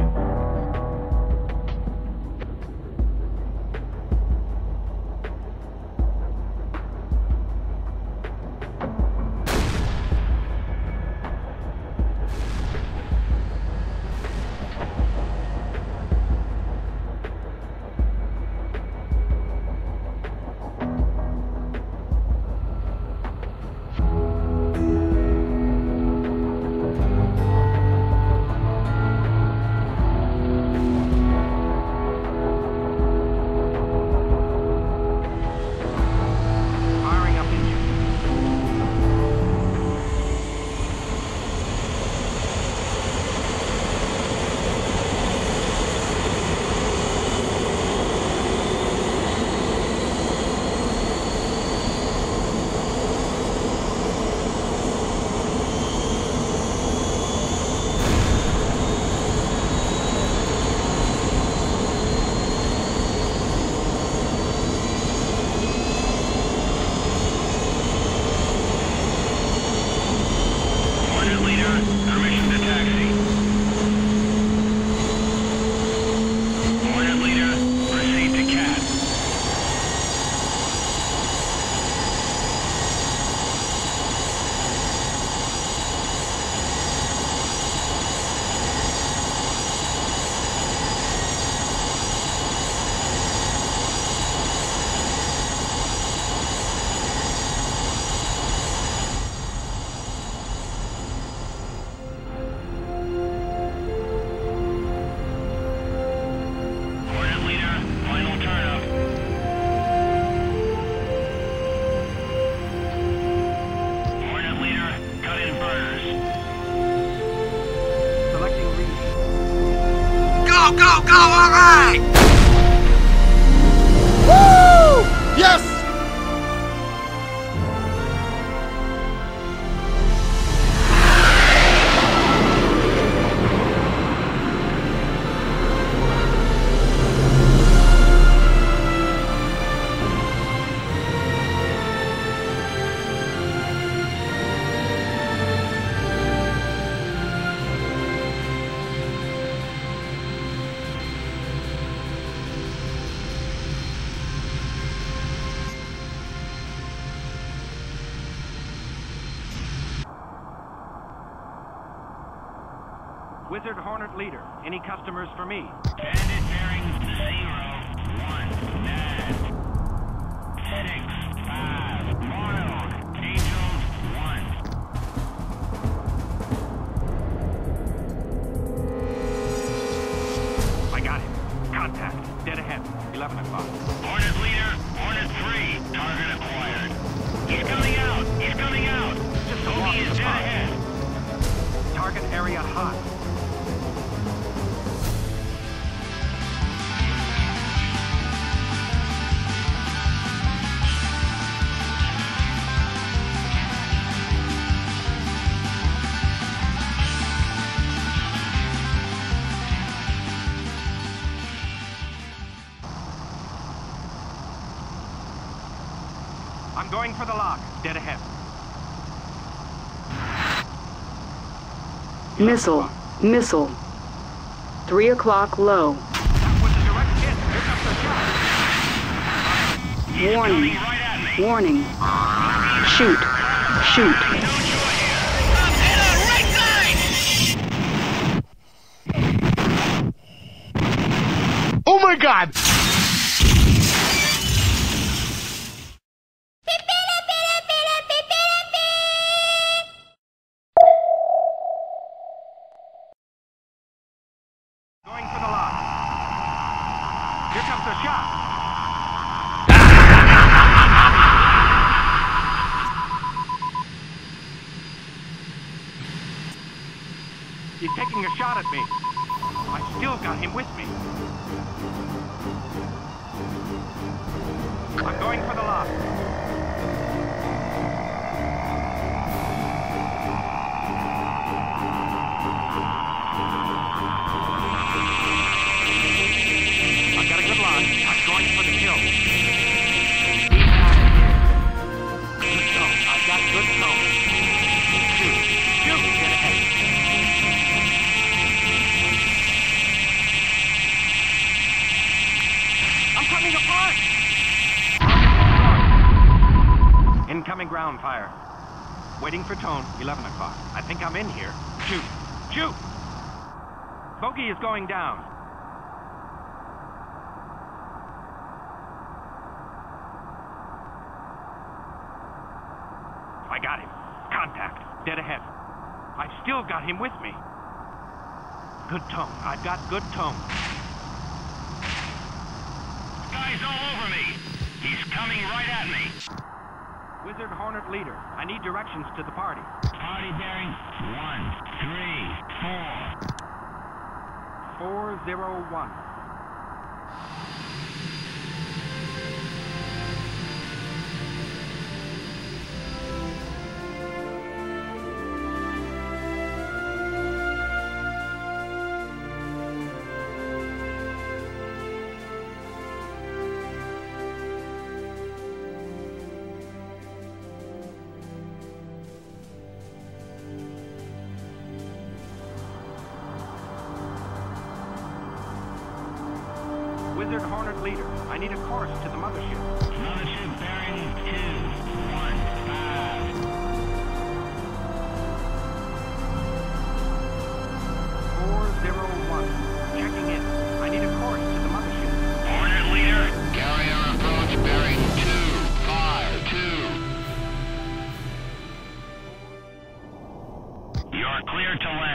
Firing Go, Wizard Hornet leader. Any customers for me? Bandit bearing zero, one, nine. Six, five, Angels, one. I got him. Contact. Dead ahead. 11 o'clock. Hornet leader, Hornet three, target acquired. He's coming out, he's coming out. Just a walk Bogey is dead ahead. Target area hot. Going for the lock. Dead ahead. Missile. Missile. Three o'clock low. That was a direct hit. Here comes the shot. Warning. Coming right at me. Warning. Shoot. Shoot. Oh my god! Here comes the shot. He's taking a shot at me. I still got him with me. I'm going for the lock. Fire. Waiting for tone, 11 o'clock. I think I'm in here. Shoot! Shoot! Bogey is going down. I got him. Contact. Dead ahead. I've still got him with me. Good tone. I've got good tone. Guy's all over me. He's coming right at me. Wizard Hornet leader. I need directions to the party. Party bearing one, three, four. 401. Wizard Hornet leader. I need a course to the mothership. Mothership bearing two, one, five. 401. Checking in. I need a course to the mothership. Hornet leader. Carrier approach bearing two, five, two. You're clear to land.